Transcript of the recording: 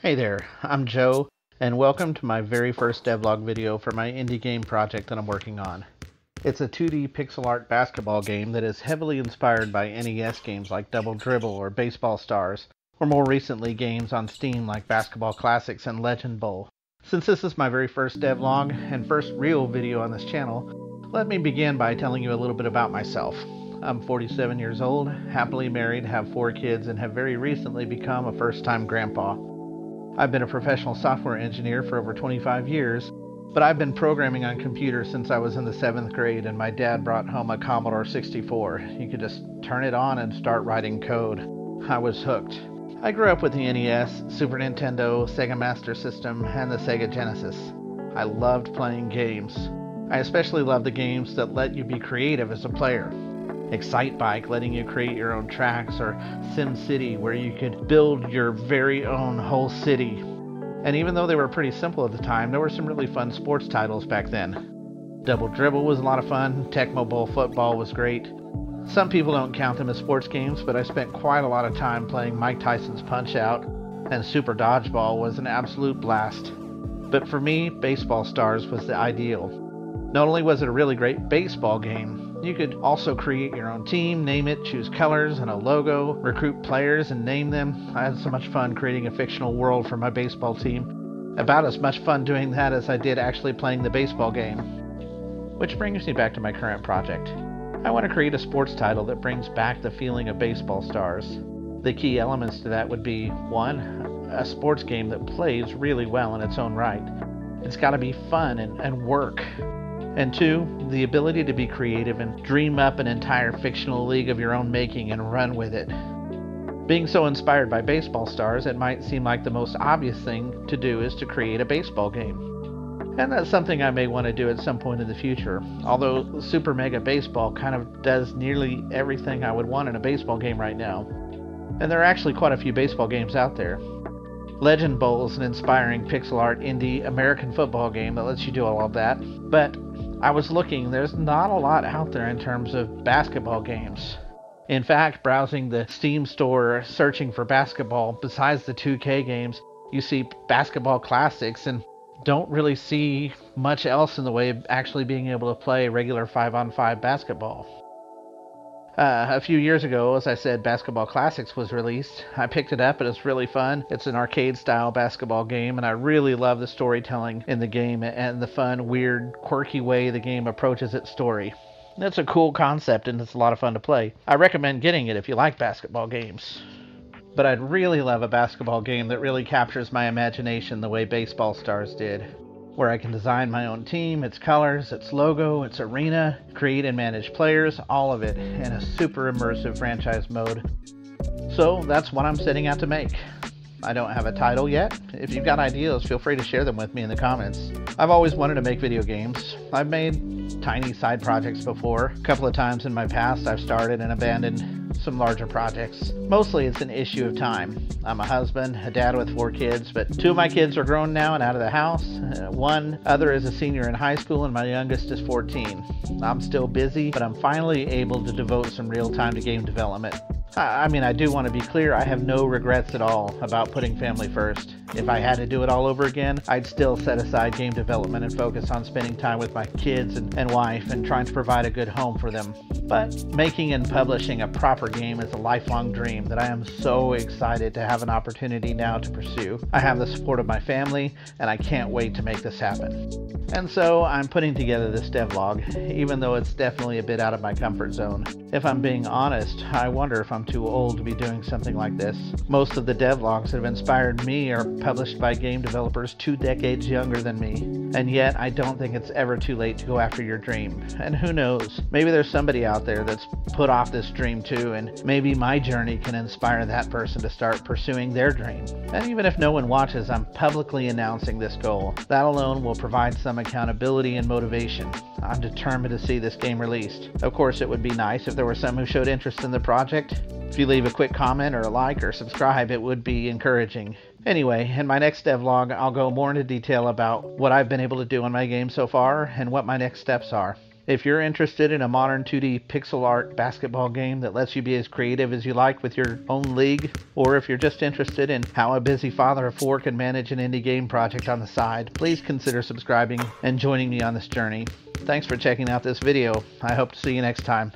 Hey there, I'm Joe, and welcome to my very first devlog video for my indie game project that I'm working on. It's a 2D pixel art basketball game that is heavily inspired by NES games like Double Dribble or Baseball Stars, or more recently games on Steam like Basketball Classics and Legend Bowl. Since this is my very first devlog and first real video on this channel, let me begin by telling you a little bit about myself. I'm 47 years old, happily married, have four kids, and have very recently become a first-time grandpa. I've been a professional software engineer for over 25 years, but I've been programming on computers since I was in the seventh grade, and my dad brought home a Commodore 64. You could just turn it on and start writing code. I was hooked. I grew up with the NES, Super Nintendo, Sega Master System, and the Sega Genesis. I loved playing games. I especially loved the games that let you be creative as a player. Excitebike letting you create your own tracks, or SimCity where you could build your very own whole city. And even though they were pretty simple at the time, there were some really fun sports titles back then. Double Dribble was a lot of fun, Tecmo Bowl football was great. Some people don't count them as sports games, but I spent quite a lot of time playing Mike Tyson's Punch Out, and Super Dodgeball was an absolute blast. But for me, Baseball Stars was the ideal. Not only was it a really great baseball game, you could also create your own team, name it, choose colors and a logo, recruit players and name them. I had so much fun creating a fictional world for my baseball team. About as much fun doing that as I did actually playing the baseball game. Which brings me back to my current project. I want to create a sports title that brings back the feeling of baseball stars. The key elements to that would be one, a sports game that plays really well in its own right. It's got to be fun and, and work. And two, the ability to be creative and dream up an entire fictional league of your own making and run with it. Being so inspired by baseball stars, it might seem like the most obvious thing to do is to create a baseball game. And that's something I may want to do at some point in the future, although Super Mega Baseball kind of does nearly everything I would want in a baseball game right now. And there are actually quite a few baseball games out there. Legend Bowl is an inspiring pixel art indie American football game that lets you do all of that, but I was looking, there's not a lot out there in terms of basketball games. In fact, browsing the Steam store searching for basketball, besides the 2K games, you see basketball classics and don't really see much else in the way of actually being able to play regular 5 on 5 basketball. Uh, a few years ago, as I said, Basketball Classics was released. I picked it up and it's really fun. It's an arcade style basketball game, and I really love the storytelling in the game and the fun, weird, quirky way the game approaches its story. It's a cool concept and it's a lot of fun to play. I recommend getting it if you like basketball games. But I'd really love a basketball game that really captures my imagination the way Baseball Stars did where I can design my own team, its colors, its logo, its arena, create and manage players, all of it in a super immersive franchise mode. So that's what I'm setting out to make. I don't have a title yet. If you've got ideas, feel free to share them with me in the comments. I've always wanted to make video games. I've made tiny side projects before. A couple of times in my past, I've started and abandoned some larger projects. Mostly it's an issue of time. I'm a husband, a dad with four kids, but two of my kids are grown now and out of the house. Uh, one other is a senior in high school, and my youngest is 14. I'm still busy, but I'm finally able to devote some real time to game development. I mean, I do want to be clear, I have no regrets at all about putting family first. If I had to do it all over again, I'd still set aside game development and focus on spending time with my kids and, and wife and trying to provide a good home for them. But making and publishing a proper game is a lifelong dream that I am so excited to have an opportunity now to pursue. I have the support of my family, and I can't wait to make this happen. And so I'm putting together this devlog, even though it's definitely a bit out of my comfort zone. If I'm being honest, I wonder if I'm too old to be doing something like this. Most of the devlogs that have inspired me are published by game developers two decades younger than me. And yet, I don't think it's ever too late to go after your dream. And who knows, maybe there's somebody out there that's put off this dream too, and maybe my journey can inspire that person to start pursuing their dream. And even if no one watches, I'm publicly announcing this goal. That alone will provide some accountability and motivation. I'm determined to see this game released. Of course, it would be nice if there were some who showed interest in the project. If you leave a quick comment or a like or subscribe, it would be encouraging. Anyway, in my next devlog, I'll go more into detail about what I've been able to do on my game so far and what my next steps are. If you're interested in a modern 2D pixel art basketball game that lets you be as creative as you like with your own league, or if you're just interested in how a busy father of four can manage an indie game project on the side, please consider subscribing and joining me on this journey. Thanks for checking out this video. I hope to see you next time.